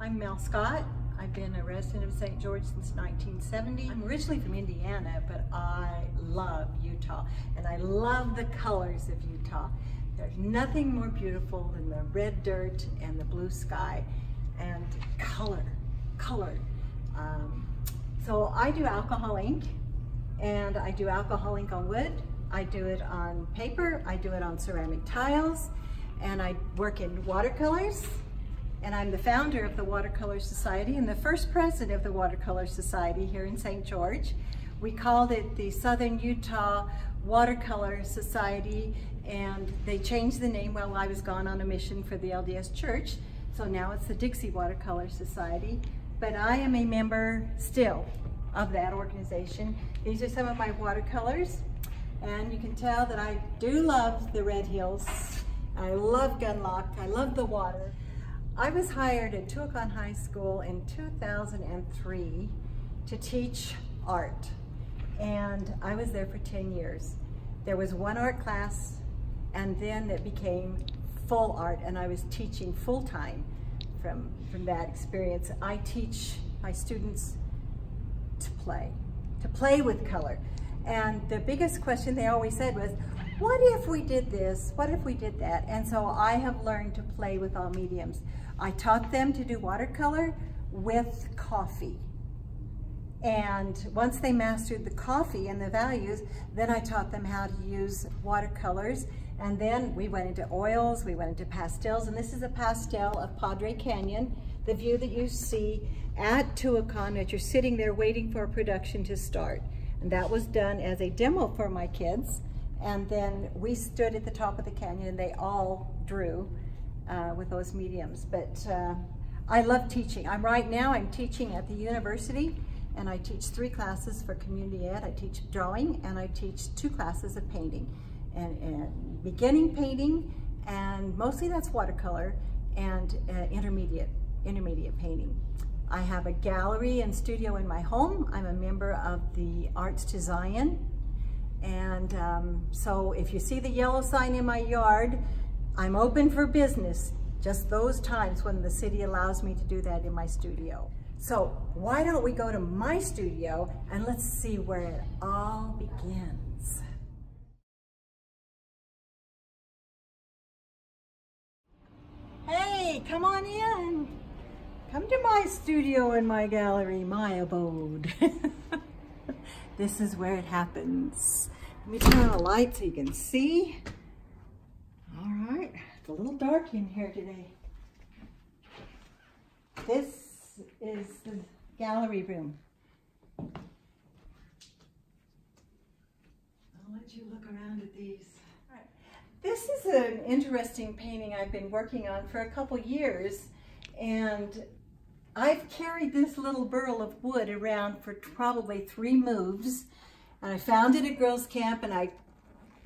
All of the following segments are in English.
I'm Mel Scott. I've been a resident of St. George since 1970. I'm originally from Indiana, but I love Utah and I love the colors of Utah. There's nothing more beautiful than the red dirt and the blue sky and color, color. Um, so I do alcohol ink and I do alcohol ink on wood. I do it on paper, I do it on ceramic tiles, and I work in watercolors and I'm the founder of the Watercolor Society and the first president of the Watercolor Society here in St. George. We called it the Southern Utah Watercolor Society and they changed the name while I was gone on a mission for the LDS Church. So now it's the Dixie Watercolor Society. But I am a member still of that organization. These are some of my watercolors. And you can tell that I do love the Red Hills. I love Gunlock. I love the water. I was hired at Tuacahn High School in 2003 to teach art. And I was there for 10 years. There was one art class and then it became full art and I was teaching full time from, from that experience. I teach my students to play, to play with color. And the biggest question they always said was, what if we did this? What if we did that? And so I have learned to play with all mediums. I taught them to do watercolor with coffee. And once they mastered the coffee and the values, then I taught them how to use watercolors. And then we went into oils, we went into pastels, and this is a pastel of Padre Canyon, the view that you see at Tuacahn that you're sitting there waiting for a production to start. And that was done as a demo for my kids. And then we stood at the top of the canyon and they all drew uh, with those mediums. But uh, I love teaching. I'm right now, I'm teaching at the university and I teach three classes for community ed. I teach drawing and I teach two classes of painting. And, and beginning painting, and mostly that's watercolor, and uh, intermediate, intermediate painting. I have a gallery and studio in my home. I'm a member of the Arts to Zion. And um, so if you see the yellow sign in my yard, I'm open for business just those times when the city allows me to do that in my studio. So why don't we go to my studio and let's see where it all begins. Hey, come on in. Come to my studio and my gallery, my abode. this is where it happens. Let me turn on the light so you can see. All right, it's a little dark in here today. This is the gallery room. I'll let you look around at these. This is an interesting painting I've been working on for a couple years and I've carried this little burl of wood around for probably three moves. And I found it at girls camp and I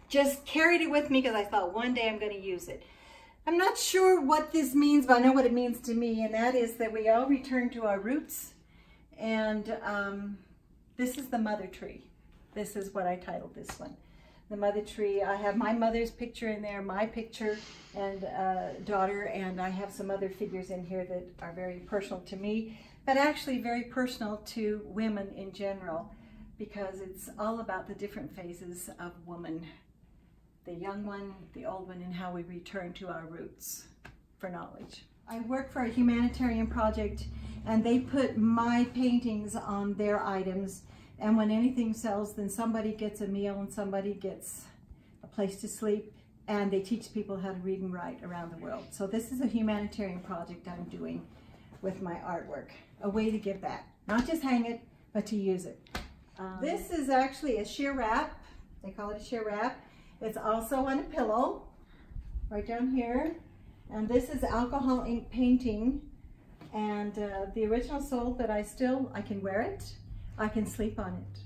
just carried it with me because I thought one day I'm going to use it. I'm not sure what this means, but I know what it means to me, and that is that we all return to our roots. And um, this is the mother tree. This is what I titled this one. The mother tree. I have my mother's picture in there, my picture and uh, daughter, and I have some other figures in here that are very personal to me, but actually very personal to women in general, because it's all about the different phases of woman. The young one, the old one, and how we return to our roots for knowledge. I work for a humanitarian project and they put my paintings on their items and when anything sells, then somebody gets a meal and somebody gets a place to sleep and they teach people how to read and write around the world. So this is a humanitarian project I'm doing with my artwork, a way to give back. Not just hang it, but to use it. Um, this is actually a sheer wrap. They call it a sheer wrap. It's also on a pillow, right down here. And this is alcohol ink painting. And uh, the original sold, but I still, I can wear it. I can sleep on it.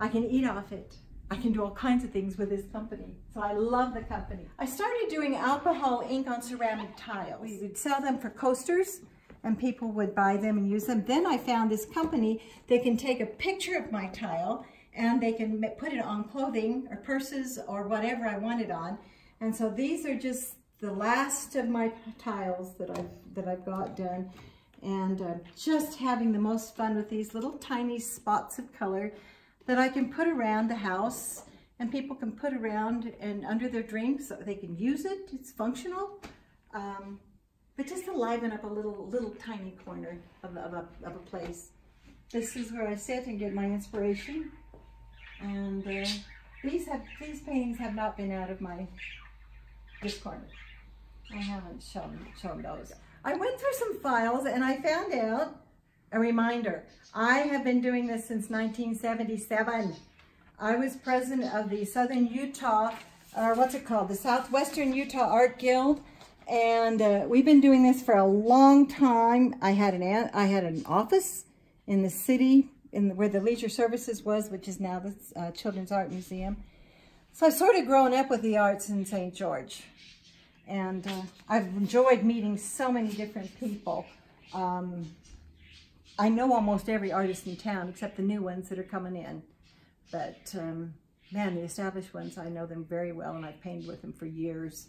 I can eat off it. I can do all kinds of things with this company. So I love the company. I started doing alcohol ink on ceramic tiles. We would sell them for coasters and people would buy them and use them. Then I found this company that can take a picture of my tile and they can put it on clothing or purses or whatever I want it on. And so these are just the last of my tiles that I've, that I've got done. And uh, just having the most fun with these little tiny spots of color that I can put around the house and people can put around and under their drinks so they can use it. It's functional. Um, but just to liven up a little little tiny corner of, of, a, of a place. This is where I sit and get my inspiration. And uh, these have these paintings have not been out of my this corner. I haven't shown shown those. I went through some files and I found out a reminder. I have been doing this since 1977. I was president of the Southern Utah, or what's it called, the Southwestern Utah Art Guild. And uh, we've been doing this for a long time. I had an I had an office in the city in the, where the Leisure Services was, which is now the uh, Children's Art Museum. So I've sort of grown up with the arts in St. George. And uh, I've enjoyed meeting so many different people. Um, I know almost every artist in town except the new ones that are coming in. But um, man, the established ones, I know them very well and I've painted with them for years.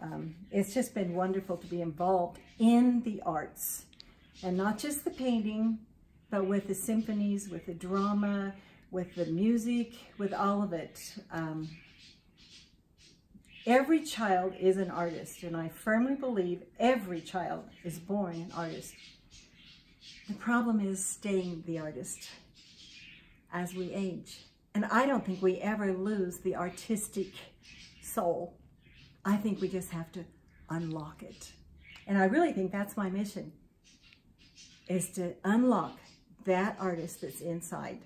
Um, it's just been wonderful to be involved in the arts and not just the painting, but with the symphonies, with the drama, with the music, with all of it. Um, every child is an artist, and I firmly believe every child is born an artist. The problem is staying the artist as we age. And I don't think we ever lose the artistic soul. I think we just have to unlock it. And I really think that's my mission, is to unlock that artist that's inside.